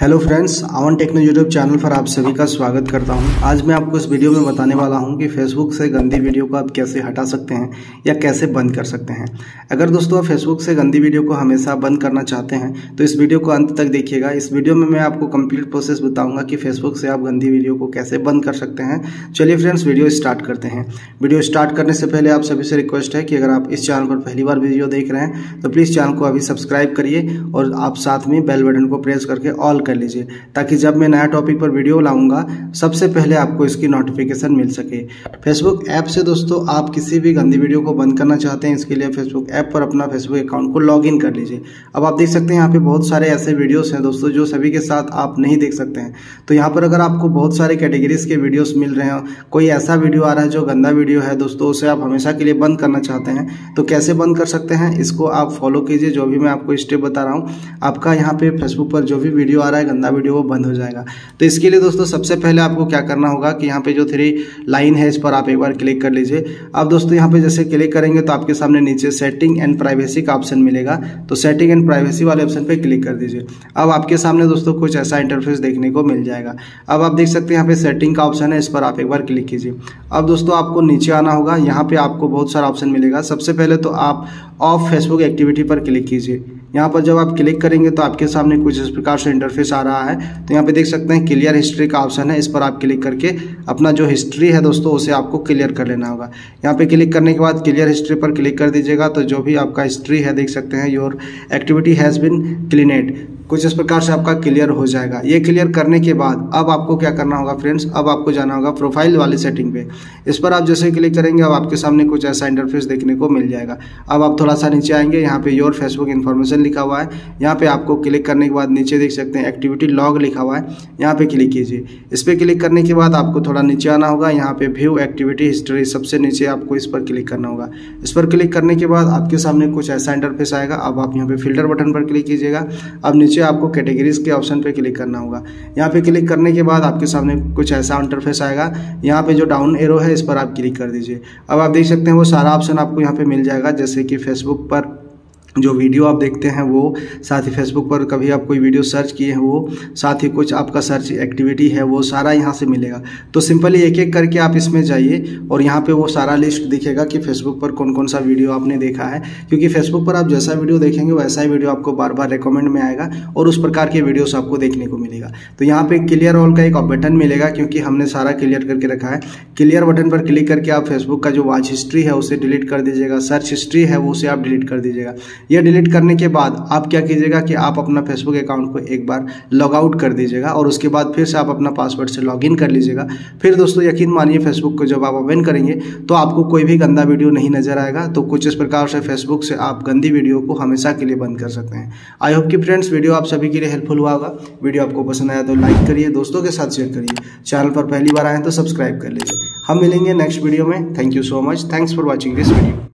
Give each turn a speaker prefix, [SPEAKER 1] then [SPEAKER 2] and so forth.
[SPEAKER 1] Hello friends आवन techno YouTube channel पर आप सभी का स्वागत करता हूँ। आज मैं आपको इस वीडियो में बताने वाला हूँ कि फेसबुक से गंदी वीडियो को आप कैसे हटा सकते हैं या कैसे बंद कर सकते हैं। अगर दोस्तों आप फेसबुक से गंदी वीडियो को हमेशा बंद करना चाहते हैं तो इस वीडियो को अंत तक देखिएगा। इस वीडियो में मैं आपको कंप्लीट प्रोसेस बताऊँगा कि फेसबुक से आप गंदी वीडियो को कैसे बंद कर सकते हैं। चलिए फ्रेंड्स वीडियो स्टार्ट करते हैं। वीडियो स्टार्ट करने से पहले आप सभी से रिक्वेस्ट है कि अगर आप इस चैनल पर पहली बार वीडियो देख रहे हैं तो प्लीज़ चैनल को अभी सब्सक्राइब करिए और आप साथ में बेल बटन को प्रेस करके ऑल कर लीजिए, ताकि जब मैं नया टॉपिक पर वीडियो लाऊँगा, सबसे पहले आपको इसकी नोटिफिकेशन मिल सके। फेसबुक ऐप से दोस्तों, आप किसी भी गंदी वीडियो को बंद करना चाहते हैं, इसके लिए फेसबुक ऐप पर अपना फेसबुक अकाउंट को लॉग इन कर लीजिए। अब आप देख सकते हैं, यहाँ पे बहुत सारे ऐसे वीडियोस हैं दोस्तों, जो सभी के साथ आप नहीं देख सकते हैं। तो यहाँ पर अगर आपको बहुत सारे कैटेगरीज के वीडियोस मिल रहे हैं, कोई ऐसा वीडियो आ रहा है जो गंदा वीडियो है दोस्तों, उसे आप हमेशा के लिए बंद करना चाहते हैं तो कैसे बंद कर सकते हैं, इसको आप फॉलो कीजिए, जो भी मैं आपको स्टेप बता रहा हूँ। आपका यहाँ पे फेसबुक पर जो भी वीडियो आ रहा है गंदा वीडियो वो बंद हो जाएगा। तो इसके लिए दोस्तों, सबसे पहले आपको क्या करना होगा कि यहाँ पे जो थ्री लाइन है, इस पर आप एक बार क्लिक कर लीजिए। अब दोस्तों, यहाँ पे जैसे क्लिक करेंगे तो आपके सामने नीचे सेटिंग एंड प्राइवेसी का ऑप्शन मिलेगा। तो सेटिंग एंड प्राइवेसी वाले ऑप्शन पर क्लिक कर दीजिए। अब आपके सामने दोस्तों कुछ ऐसा इंटरफेस देखने को मिल जाएगा। अब आप देख सकते हैं यहाँ पे सेटिंग का ऑप्शन है, इस पर आप एक बार क्लिक कीजिए। अब दोस्तों, आपको नीचे आना होगा। यहाँ पे आपको बहुत सारा ऑप्शन मिलेगा। सबसे पहले तो आप ऑफ़ फेसबुक एक्टिविटी पर क्लिक कीजिए। यहाँ पर जब आप क्लिक करेंगे तो आपके सामने कुछ इस प्रकार से इंटरफेस आ रहा है। तो यहाँ पे देख सकते हैं क्लियर हिस्ट्री का ऑप्शन है। इस पर आप क्लिक करके अपना जो हिस्ट्री है दोस्तों, उसे आपको क्लियर कर लेना होगा। यहाँ पे क्लिक करने के बाद क्लियर हिस्ट्री पर क्लिक कर दीजिएगा। तो जो भी आपका हिस्ट्री है, देख सकते हैं your activity has been cleaned कुछ इस प्रकार से आपका क्लियर हो जाएगा। ये क्लियर करने के बाद अब आपको क्या करना होगा फ्रेंड्स अब आपको जाना होगा प्रोफ़ाइल वाली सेटिंग पे। इस पर आप जैसे क्लिक करेंगे, अब आपके सामने कुछ ऐसा इंटरफेस देखने को मिल जाएगा। अब आप थोड़ा सा नीचे आएँगे। यहाँ पे योर फेसबुक इन्फॉर्मेशन लिखा हुआ है। यहाँ पे आपको क्लिक करने के बाद नीचे देख सकते हैं एक्टिविटी लॉग लिखा हुआ है। यहाँ पे क्लिक कीजिए। इस पर क्लिक करने के बाद आपको थोड़ा नीचे आना होगा। यहाँ पे व्यू एक्टिविटी हिस्ट्री सबसे नीचे आपको इस पर क्लिक करना होगा। इस पर क्लिक करने के बाद आपके सामने कुछ ऐसा इंटरफेस आएगा। अब आप यहाँ पे फ़िल्टर बटन पर क्लिक कीजिएगा। अब नीचे आपको कैटेगरीज के ऑप्शन पर क्लिक करना होगा। यहाँ पे क्लिक करने के बाद आपके सामने कुछ ऐसा इंटरफेस आएगा। यहाँ पे जो डाउन एरो है, इस पर आप क्लिक कर दीजिए। अब आप देख सकते हैं वो सारा ऑप्शन आपको यहाँ पे मिल जाएगा। जैसे कि फेसबुक पर जो वीडियो आप देखते हैं वो साथ ही फेसबुक पर कभी आप कोई वीडियो सर्च किए हैं वो, साथ ही कुछ आपका सर्च एक्टिविटी है, वो सारा यहाँ से मिलेगा। तो सिंपली एक एक करके आप इसमें जाइए और यहाँ पे वो सारा लिस्ट दिखेगा कि फेसबुक पर कौन कौन सा वीडियो आपने देखा है। क्योंकि फेसबुक पर आप जैसा वीडियो देखेंगे, वैसा ही वीडियो आपको बार बार रिकमेंड में आएगा और उस प्रकार के वीडियोस आपको देखने को मिलेगा। तो यहाँ पर क्लियर ऑल का एक बटन मिलेगा क्योंकि हमने सारा क्लियर करके रखा है। क्लियर बटन पर क्लिक करके आप फेसबुक का जो वॉच हिस्ट्री है, उसे डिलीट कर दीजिएगा। सर्च हिस्ट्री है, वो उसे आप डिलीट कर दीजिएगा। ये डिलीट करने के बाद आप क्या कीजिएगा कि आप अपना फेसबुक अकाउंट को एक बार लॉग आउट कर दीजिएगा और उसके बाद फिर से आप अपना पासवर्ड से लॉगिन कर लीजिएगा। फिर दोस्तों यकीन मानिए फेसबुक को जब आप ओपन करेंगे तो आपको कोई भी गंदा वीडियो नहीं नज़र आएगा तो कुछ इस प्रकार से फेसबुक से आप गंदी वीडियो को हमेशा के लिए बंद कर सकते हैं। आई होप कि फ्रेंड्स वीडियो आप सभी के लिए हेल्पफुल हुआ होगा। वीडियो आपको पसंद आया तो लाइक करिए, दोस्तों के साथ शेयर करिए। चैनल पर पहली बार आए तो सब्सक्राइब कर लीजिए। हम मिलेंगे नेक्स्ट वीडियो में। Thank you so much thanks for watching this video